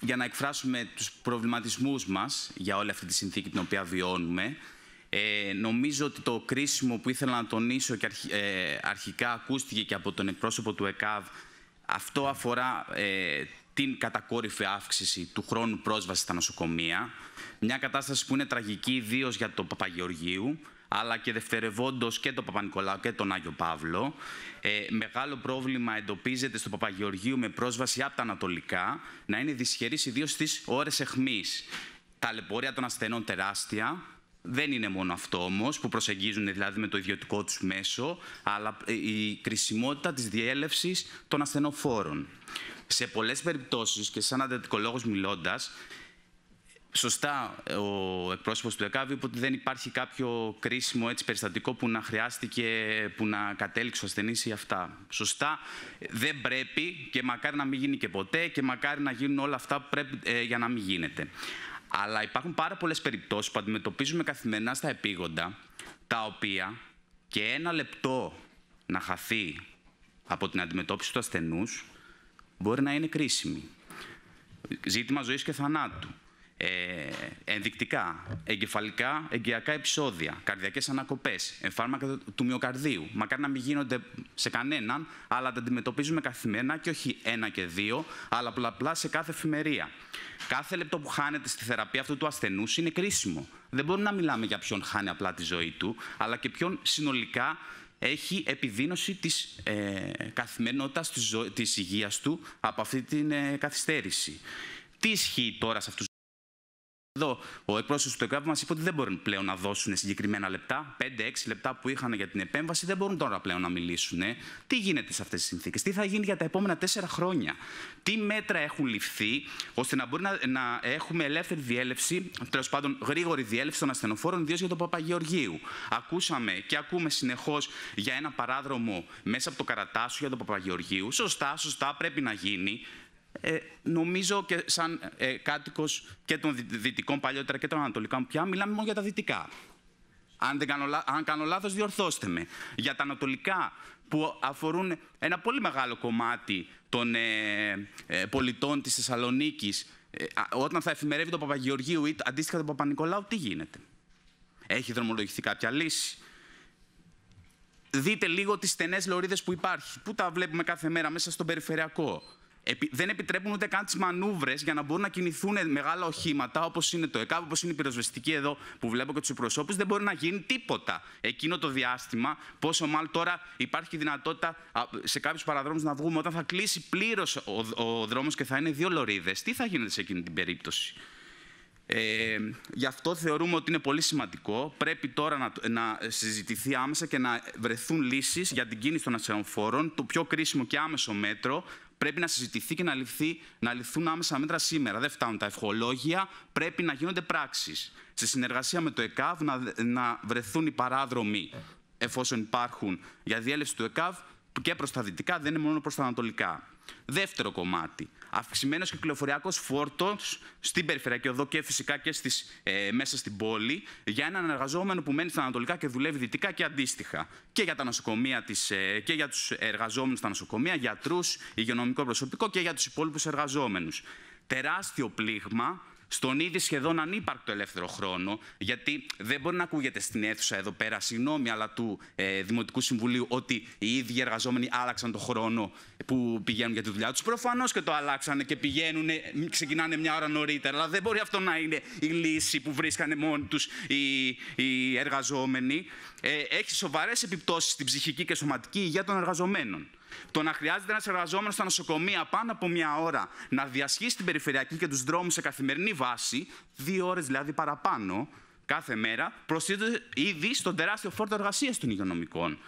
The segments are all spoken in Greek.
για να εκφράσουμε τους προβληματισμούς μας για όλη αυτή τη συνθήκη την οποία βιώνουμε. Ε, νομίζω ότι το κρίσιμο που ήθελα να τονίσω και ε, αρχικά ακούστηκε και από τον εκπρόσωπο του ΕΚΑΒ, αυτό αφορά ε, την κατακόρυφη αύξηση του χρόνου πρόσβασης στα νοσοκομεία. Μια κατάσταση που είναι τραγική ιδίως για το Παπαγεωργίου, αλλά και δευτερευόντως και τον Παπα-Νικολάου και τον Άγιο Παύλο. Ε, μεγάλο πρόβλημα εντοπίζεται στο Παπαγεωργίου με πρόσβαση από τα Ανατολικά να είναι δυσχερής ιδίως στις ώρες εχμής. Τα λεπορία των ασθενών τεράστια, δεν είναι μόνο αυτό όμως που προσεγγίζουν δηλαδή με το ιδιωτικό τους μέσο, αλλά ε, η κρισιμότητα της διέλευσης των ασθενοφόρων. Σε πολλές περιπτώσεις και σαν αντατικολόγος μιλώντας, Σωστά, ο εκπρόσωπος του ΕΚΑΒ είπε ότι δεν υπάρχει κάποιο κρίσιμο έτσι, περιστατικό που να χρειάστηκε, που να κατέληξε ο ασθενής ή αυτά. Σωστά, δεν πρέπει και μακάρι να μην γίνει και ποτέ και μακάρι να γίνουν όλα αυτά που πρέπει ε, για να μην γίνεται. Αλλά υπάρχουν πάρα πολλές περιπτώσεις που αντιμετωπίζουμε καθημερινά στα επίγοντα, τα οποία και ένα λεπτό να χαθεί από την αντιμετώπιση του ασθενούς μπορεί να είναι κρίσιμη. Ζήτημα ζωής και θανάτου ε, ενδεικτικά, εγκεφαλικά, εγκυακά επεισόδια, καρδιακές ανακοπές, εμφάρμακα του μυοκαρδίου. Μακάρι να μην γίνονται σε κανέναν, αλλά τα αντιμετωπίζουμε καθημερινά και όχι ένα και δύο, αλλά πολλαπλά σε κάθε εφημερία. Κάθε λεπτό που χάνεται στη θεραπεία αυτού του ασθενούς είναι κρίσιμο. Δεν μπορούμε να μιλάμε για ποιον χάνει απλά τη ζωή του, αλλά και ποιον συνολικά έχει επιδείνωση της ε, καθημερινότητας της, της υγείας του από αυτή την ε, καθυστέρηση. Τι ισχύει τώρα σε αυτούς εδώ ο εκπρόσωπος του ΕΚΑΒ μας είπε ότι δεν μπορούν πλέον να δώσουν συγκεκριμένα λεπτά. 5-6 λεπτά που είχαν για την επέμβαση δεν μπορούν τώρα πλέον να μιλήσουν. Τι γίνεται σε αυτές τις συνθήκες, τι θα γίνει για τα επόμενα τέσσερα χρόνια, τι μέτρα έχουν ληφθεί ώστε να μπορεί να, να έχουμε ελεύθερη διέλευση, τέλος πάντων γρήγορη διέλευση των ασθενοφόρων, ιδίως για το Παπαγεωργίου; Ακούσαμε και ακούμε συνεχώς για ένα παράδρομο μέσα από το Καρατάσου για το Παπαγεωργίου. Σωστά, σωστά πρέπει να γίνει ε, νομίζω και σαν ε, κάτοικος και των δυτικών παλιότερα και των ανατολικών πια, μιλάμε μόνο για τα δυτικά. Αν, δεν κάνω, αν κάνω λάθος, διορθώστε με. Για τα ανατολικά, που αφορούν ένα πολύ μεγάλο κομμάτι των ε, ε πολιτών της Θεσσαλονίκης, ε, όταν θα εφημερεύει το Παπαγεωργίου ή αντίστοιχα το Παπα-Νικολάου, τι γίνεται; Έχει δρομολογηθεί κάποια λύση; Δείτε λίγο τις στενές λωρίδες που υπάρχει. Πού τα βλέπουμε κάθε μέρα μέσα στον περιφερειακό; Δεν επιτρέπουν ούτε καν τις μανούβρες για να μπορούν να κινηθούν μεγάλα οχήματα όπως είναι το ΕΚΑΒ, όπως είναι η πυροσβεστική εδώ που βλέπω και τους προσώπου. Δεν μπορεί να γίνει τίποτα εκείνο το διάστημα. Πόσο μάλλον τώρα υπάρχει η δυνατότητα σε κάποιους παραδρόμους να βγούμε όταν θα κλείσει πλήρως ο, ο δρόμος και θα είναι δύο λωρίδες. Τι θα γίνεται σε εκείνη την περίπτωση; Ε, γι' αυτό θεωρούμε ότι είναι πολύ σημαντικό. Πρέπει τώρα να, να συζητηθεί άμεσα και να βρεθούν λύσεις για την κίνηση των ασθενοφόρων. Το πιο κρίσιμο και άμεσο μέτρο πρέπει να συζητηθεί και να, ληφθεί, να ληφθούν άμεσα μέτρα σήμερα. Δεν φτάνουν τα ευχολόγια, πρέπει να γίνονται πράξεις. Σε συνεργασία με το ΕΚΑΒ να, να βρεθούν οι παράδρομοι, εφόσον υπάρχουν, για διέλευση του ΕΚΑΒ και προς τα δυτικά, δεν είναι μόνο προς τα ανατολικά. Δεύτερο κομμάτι. Αυξημένος κυκλοφοριακός φόρτος στην περιφερειακή οδό και φυσικά και στις, ε, μέσα στην πόλη για έναν εργαζόμενο που μένει στα Ανατολικά και δουλεύει δυτικά και αντίστοιχα. Και για τα νοσοκομεία της, ε, και για τους εργαζόμενους στα νοσοκομεία, γιατρούς, υγειονομικό προσωπικό και για τους υπόλοιπους εργαζόμενους. Τεράστιο πλήγμα στον ήδη σχεδόν ανύπαρκτο ελεύθερο χρόνο, γιατί δεν μπορεί να ακούγεται στην αίθουσα εδώ πέρα, συγγνώμη, αλλά του ε, Δημοτικού Συμβουλίου, ότι οι ίδιοι εργαζόμενοι άλλαξαν το χρόνο που πηγαίνουν για τη δουλειά τους. Προφανώς και το αλλάξανε και πηγαίνουν, ξεκινάνε μια ώρα νωρίτερα. Αλλά δεν μπορεί αυτό να είναι η λύση που βρίσκανε μόνοι τους οι, οι εργαζόμενοι. Ε, έχει σοβαρές επιπτώσεις στην ψυχική και σωματική υγεία των εργαζομένων. Το να χρειάζεται ένας εργαζόμενος στα νοσοκομεία πάνω από μία ώρα να διασχίσει την περιφερειακή και τους δρόμους σε καθημερινή βάση, δύο ώρες δηλαδή παραπάνω κάθε μέρα, προσθέτει ήδη στον τεράστιο φόρτο εργασίας των υγειονομικών.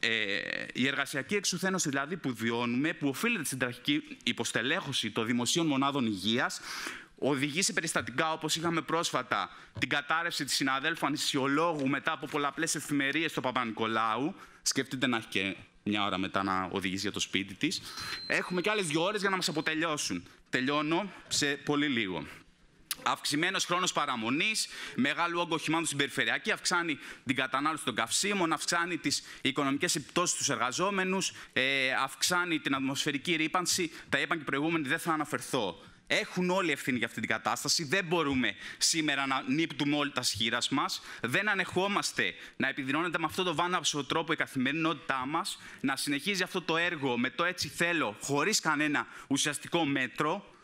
Ε, η εργασιακή εξουθένωση δηλαδή που βιώνουμε, που οφείλεται στην τραγική υποστελέχωση των δημοσίων μονάδων υγείας, οδηγεί σε περιστατικά όπως είχαμε πρόσφατα την κατάρρευση της συναδέλφου ανησιολόγου μετά από πολλαπλές εφημερίες στο Παπα-Νικολάου. Σκεφτείτε να έχει και μια ώρα μετά να οδηγήσει για το σπίτι της. Έχουμε και άλλες δύο ώρες για να μας αποτελειώσουν. Τελειώνω σε πολύ λίγο. Αυξημένος χρόνος παραμονής, μεγάλο όγκο οχημάτων στην περιφερειακή, αυξάνει την κατανάλωση των καυσίμων, αυξάνει τις οικονομικές επιπτώσεις στους εργαζόμενους, ε, αυξάνει την ατμοσφαιρική ρήπανση. Τα είπαν και οι προηγούμενοι, δεν θα αναφερθώ. Έχουν όλοι ευθύνη για αυτή την κατάσταση. Δεν μπορούμε σήμερα να νύπτουμε όλοι τα σχήρας μας. Δεν ανεχόμαστε να επιδεινώνεται με αυτόν τον βάναυσο τρόπο η καθημερινότητά μας, να συνεχίζει αυτό το έργο με το έτσι θέλω, χωρίς κανένα ουσιαστικό μέτρο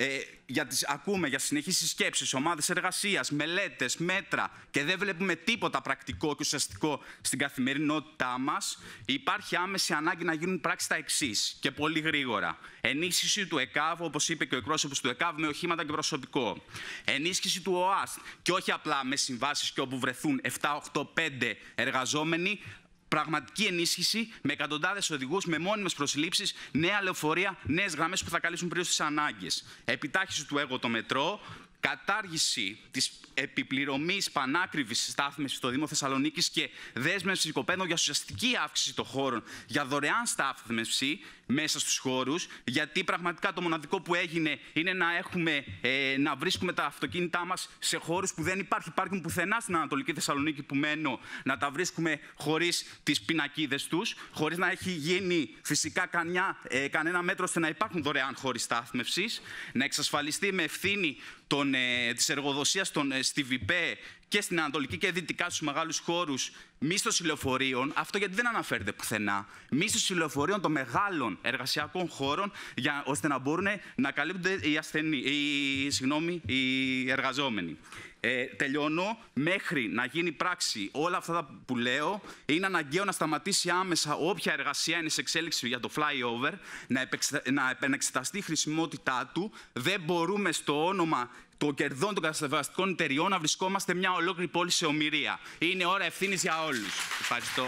ε, για τις, ακούμε για συνεχείς συσκέψεις, ομάδες εργασίας, μελέτες, μέτρα και δεν βλέπουμε τίποτα πρακτικό και ουσιαστικό στην καθημερινότητά μας, υπάρχει άμεση ανάγκη να γίνουν πράξεις τα εξής και πολύ γρήγορα. Ενίσχυση του ΕΚΑΒ, όπως είπε και ο εκπρόσωπος του ΕΚΑΒ, με οχήματα και προσωπικό. Ενίσχυση του ΟΑΣΤ και όχι απλά με συμβάσεις και όπου βρεθούν 7, 8, 5 εργαζόμενοι, πραγματική ενίσχυση με εκατοντάδες οδηγούς, με μόνιμες προσλήψεις, νέα λεωφορεία, νέες γραμμές που θα καλύψουν πλήρως τις ανάγκες. Επιτάχυση του έργου το μετρό, κατάργηση της επιπληρωμής πανάκριβης στάθμευσης στο Δήμο Θεσσαλονίκης και δέσμευσης οικοπαίδων για ουσιαστική αύξηση των χώρων για δωρεάν στάθμευση μέσα στους χώρους, γιατί πραγματικά το μοναδικό που έγινε είναι να, έχουμε, ε, να βρίσκουμε τα αυτοκίνητά μας σε χώρους που δεν υπάρχει. Υπάρχουν πουθενά στην Ανατολική Θεσσαλονίκη που μένω να τα βρίσκουμε χωρίς τις πινακίδες τους, χωρίς να έχει γίνει φυσικά κανιά, ε, κανένα μέτρο ώστε να υπάρχουν δωρεάν χώροι στάθμευσης, να εξασφαλιστεί με ευθύνη των, ε, της εργοδοσίας των, ε, στη ΒΙΠΕ και στην Ανατολική και Δυτικά στους μεγάλους χώρους μίσθωση λεωφορείων, αυτό γιατί δεν αναφέρεται πουθενά, μίσθωση λεωφορείων των μεγάλων εργασιακών χώρων για, ώστε να μπορούν να καλύπτονται οι, ασθενεί, οι, συγγνώμη, οι εργαζόμενοι. Ε, τελειώνω. Μέχρι να γίνει πράξη όλα αυτά που λέω, είναι αναγκαίο να σταματήσει άμεσα όποια εργασία είναι σε εξέλιξη για το flyover, να, να επανεξεταστεί η χρησιμότητά του. Δεν μπορούμε στο όνομα των κερδών των κατασκευαστικών εταιριών να βρισκόμαστε μια ολόκληρη πόλη σε ομοιρία. Είναι ώρα ευθύνης για όλους. Ευχαριστώ.